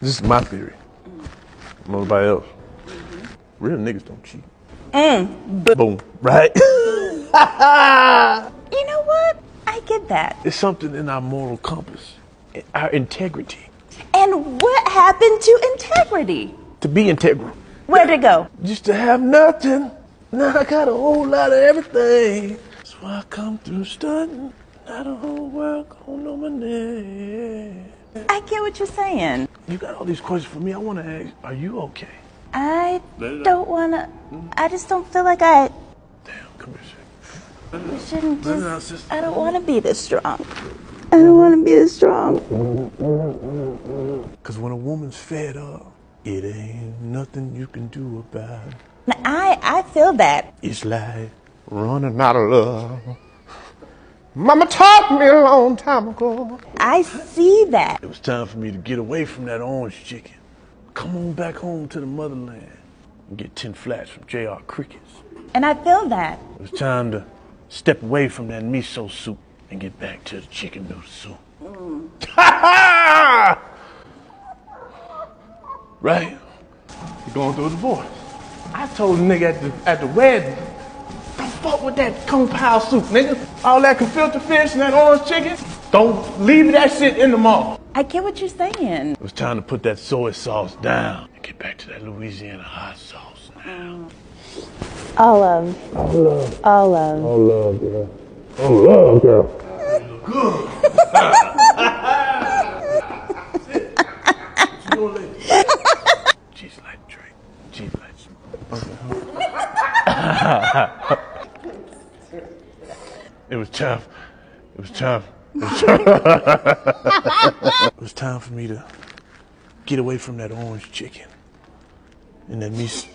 This is my theory. Nobody else. Real niggas don't cheat. Mm, Boom. Right? You know what? I get that. it's something in our moral compass, our integrity. And what happened to integrity? To be integral. Where'd it go? Just to have nothing. Now I got a whole lot of everything. That's why I come through stunting. Now the whole world gon' know my name. I get what you're saying. You got all these questions for me. I want to ask, are you okay? I don't wanna. I just don't feel like I Damn, come here, We shouldn't Let it out, just. sister. I don't wanna be this strong. I don't wanna be this strong. Cause when a woman's fed up, it ain't nothing you can do about it. Now, I I feel that. It's like running out of love. Mama taught me a long time ago. I see that. It was time for me to get away from that orange chicken. Come on back home to the motherland and get 10 flats from JR Crickets. And I feel that. It was time to step away from that miso soup and get back to the chicken noodle soup. Ha ha! right? You're going through a divorce. I told the nigga at the, at the wedding, don't fuck with that kung pao soup, nigga. All that gefilte fish and that orange chicken, don't leave that shit in the mall. I get what you're saying. It was time to put that soy sauce down and get back to that Louisiana hot sauce now. All of. All love. All love. Oh, love, girl. Oh, love, girl. Good. She's like Drake. She's like. it was tough. It was tough. It was tough. it was time for me to get away from that orange chicken and that miso,